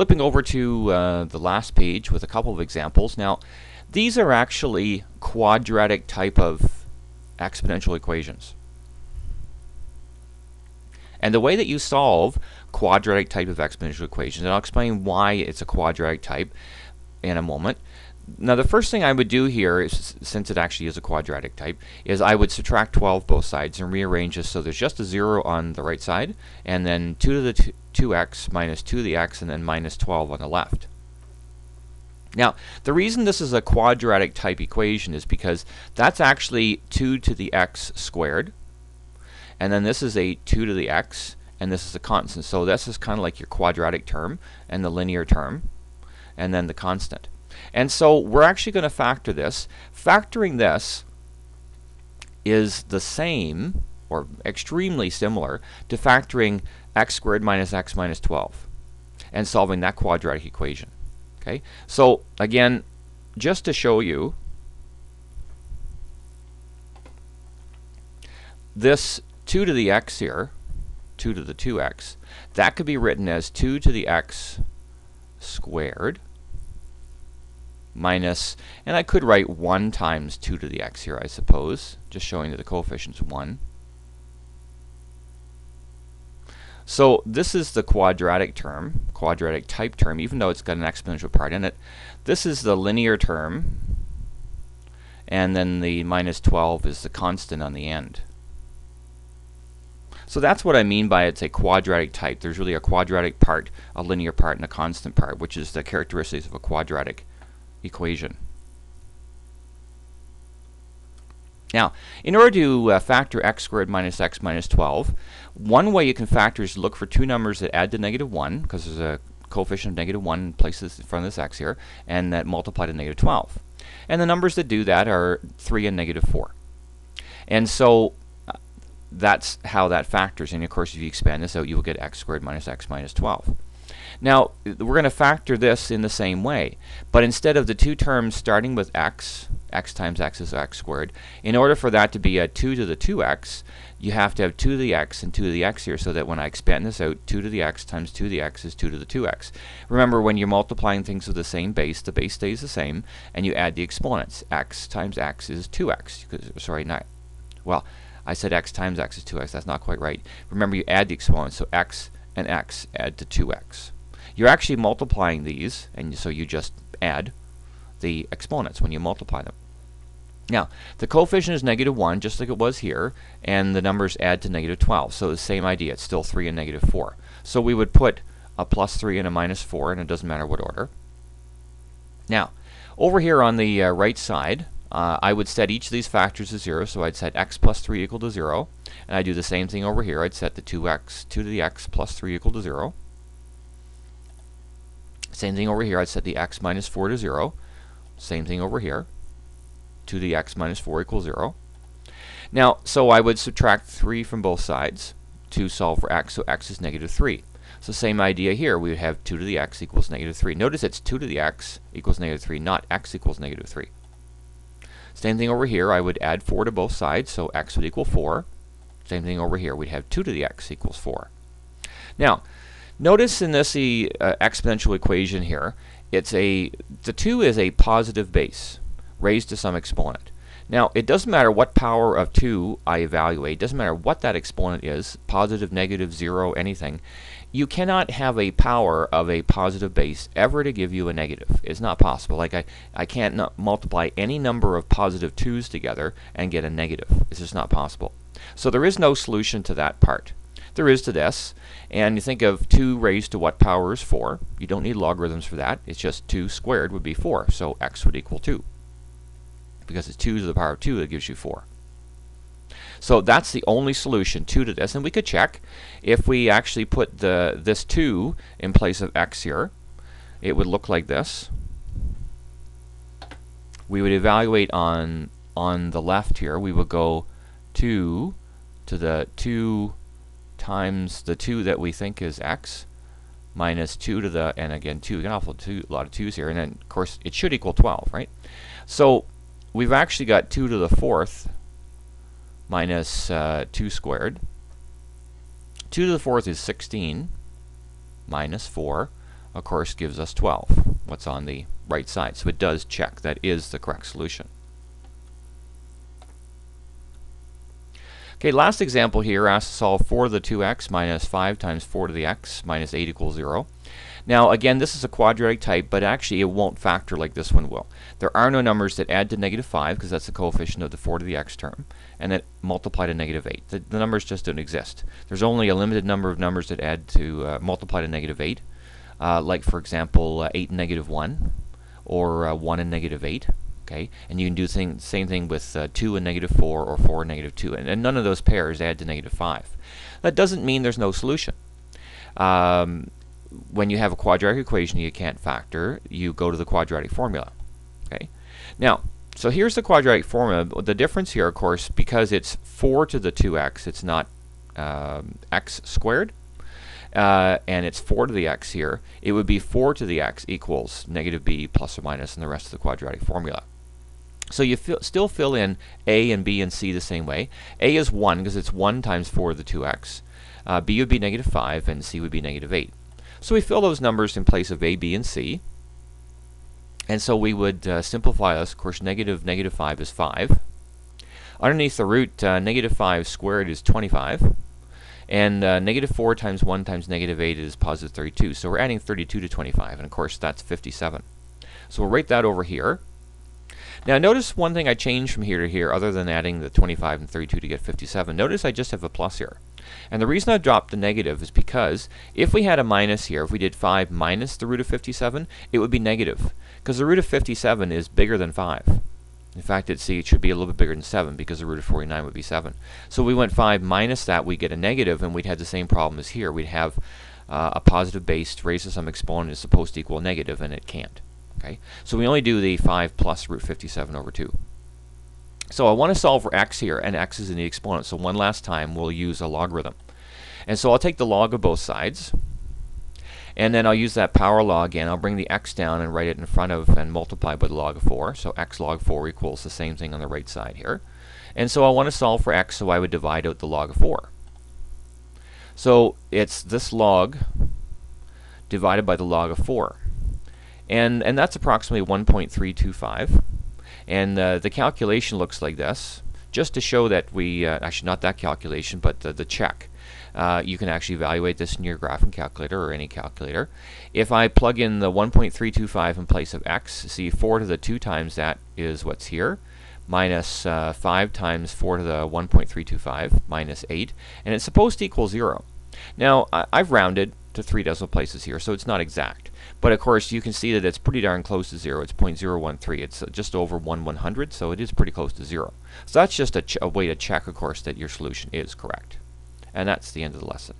Flipping over to uh, the last page with a couple of examples. Now, these are actually quadratic type of exponential equations. And the way that you solve quadratic type of exponential equations, and I'll explain why it's a quadratic type in a moment. Now the first thing I would do here, is, since it actually is a quadratic type, is I would subtract 12 both sides and rearrange this so there's just a 0 on the right side, and then 2 to the 2x minus 2 to the x, and then minus 12 on the left. Now, the reason this is a quadratic type equation is because that's actually 2 to the x squared, and then this is a 2 to the x, and this is a constant. So this is kind of like your quadratic term and the linear term, and then the constant. And so we're actually going to factor this. Factoring this is the same, or extremely similar, to factoring x squared minus x minus 12 and solving that quadratic equation. Okay, so again, just to show you, this 2 to the x here, 2 to the 2x, that could be written as 2 to the x squared minus, and I could write 1 times 2 to the x here, I suppose, just showing that the coefficient's 1. So this is the quadratic term, quadratic type term, even though it's got an exponential part in it. This is the linear term, and then the minus 12 is the constant on the end. So that's what I mean by it's a quadratic type. There's really a quadratic part, a linear part, and a constant part, which is the characteristics of a quadratic equation. Now, in order to uh, factor x squared minus x minus 12, one way you can factor is look for two numbers that add to negative 1, because there's a coefficient of negative 1 places in front of this x here, and that multiply to negative 12. And the numbers that do that are 3 and negative 4. And so uh, that's how that factors. And of course, if you expand this out, you will get x squared minus x minus 12. Now, we're going to factor this in the same way, but instead of the two terms starting with x, x times x is x squared, in order for that to be a 2 to the 2x, you have to have 2 to the x and 2 to the x here, so that when I expand this out, 2 to the x times 2 to the x is 2 to the 2x. Remember, when you're multiplying things with the same base, the base stays the same, and you add the exponents. x times x is 2x. Sorry, not, well, I said x times x is 2x. That's not quite right. Remember, you add the exponents, so x and x add to 2x. You're actually multiplying these, and so you just add the exponents when you multiply them. Now, the coefficient is negative 1, just like it was here, and the numbers add to negative 12. So the same idea, it's still 3 and negative 4. So we would put a plus 3 and a minus 4, and it doesn't matter what order. Now, over here on the uh, right side, uh, I would set each of these factors to 0, so I'd set x plus 3 equal to 0. And I do the same thing over here. I'd set the 2x, 2 to the x plus 3 equal to 0. Same thing over here. I'd set the x minus 4 to 0. Same thing over here. 2 to the x minus 4 equals 0. Now, so I would subtract 3 from both sides to solve for x, so x is negative 3. So same idea here. We would have 2 to the x equals negative 3. Notice it's 2 to the x equals negative 3, not x equals negative 3. Same thing over here. I would add 4 to both sides, so x would equal 4. Same thing over here. We'd have 2 to the x equals 4. Now, Notice in this uh, exponential equation here, it's a the 2 is a positive base raised to some exponent. Now, it doesn't matter what power of 2 I evaluate, doesn't matter what that exponent is, positive, negative, 0, anything. You cannot have a power of a positive base ever to give you a negative. It's not possible. Like I, I can't multiply any number of positive 2's together and get a negative. It's just not possible. So there is no solution to that part. There is to this. And you think of 2 raised to what power is 4. You don't need logarithms for that. It's just 2 squared would be 4. So x would equal 2. Because it's 2 to the power of 2 that gives you 4. So that's the only solution, 2 to this. And we could check if we actually put the this 2 in place of x here. It would look like this. We would evaluate on on the left here. We would go 2 to the 2 times the 2 that we think is x minus 2 to the, and again 2, we awful two, a lot of 2's here, and then of course it should equal 12, right? So we've actually got 2 to the 4th minus, uh, 2 squared. 2 to the 4th is 16 minus 4. of course, gives us 12, what's on the right side. So it does check. That is the correct solution. Okay, last example here asks to solve 4 to the 2x minus 5 times 4 to the x minus 8 equals 0. Now, again, this is a quadratic type, but actually it won't factor like this one will. There are no numbers that add to negative 5, because that's the coefficient of the 4 to the x term, and that multiply to negative 8. The, the, numbers just don't exist. There's only a limited number of numbers that add to uh, multiply to negative 8, uh, like, for example, uh, 8 and negative 1, or uh, 1 and negative 8 okay? And you can do the same thing with uh, 2 and negative 4 or 4 and negative 2, and, and, none of those pairs add to negative 5. That doesn't mean there's no solution. Um, when you have a quadratic equation you can't factor, you go to the quadratic formula, okay? Now, so here's the quadratic formula. The difference here, of course, because it's 4 to the 2x, it's not um, x squared, uh, and it's 4 to the x here, it would be 4 to the x equals negative b plus or minus and the rest of the quadratic formula. So you still fill in a and b and c the same way. a is 1 because it's 1 times 4 to the 2x. Uh, b would be negative 5 and c would be negative 8. So we fill those numbers in place of a, b, and c. And so we would uh, simplify this. Of course, negative negative 5 is 5. Underneath the root, uh, negative 5 squared is 25. And uh, negative 4 times 1 times negative 8 is positive 32. So we're adding 32 to 25. And of course, that's 57. So we'll write that over here. Now notice one thing I changed from here to here other than adding the 25 and 32 to get 57. Notice I just have a plus here. And the reason I dropped the negative is because if we had a minus here, if we did 5 minus the root of 57, it would be negative. Because the root of 57 is bigger than 5. In fact, it, see, it should be a little bit bigger than 7 because the root of 49 would be 7. So we went 5 minus that, we get a negative, and we'd have the same problem as here. We'd have uh, a positive base raised to some exponent is supposed to equal negative, and it can't. Okay, So we only do the 5 plus root 57 over 2. So I want to solve for x here, and x is in the exponent. So one last time, we'll use a logarithm. And so I'll take the log of both sides, and then I'll use that power law again. I'll bring the x down and write it in front of and multiply by the log of 4. So x log 4 equals the same thing on the right side here. And so I want to solve for x, so I would divide out the log of 4. So it's this log divided by the log of 4 and and that's approximately 1.325 and uh, the calculation looks like this. Just to show that we uh, actually not that calculation but the, the check. Uh, you can actually evaluate this in your graphing calculator or any calculator. If I plug in the 1.325 in place of x see 4 to the 2 times that is what's here minus, uh, 5 times 4 to the 1.325 minus 8 and it's supposed to equal 0 now I I've rounded to three decimal places here so it's not exact but of course, you can see that it's pretty darn close to 0. It's 0.013. It's uh, just over 1 100, so it is pretty close to 0. So that's just a, a way to check, of course, that your solution is correct. And that's the end of the lesson.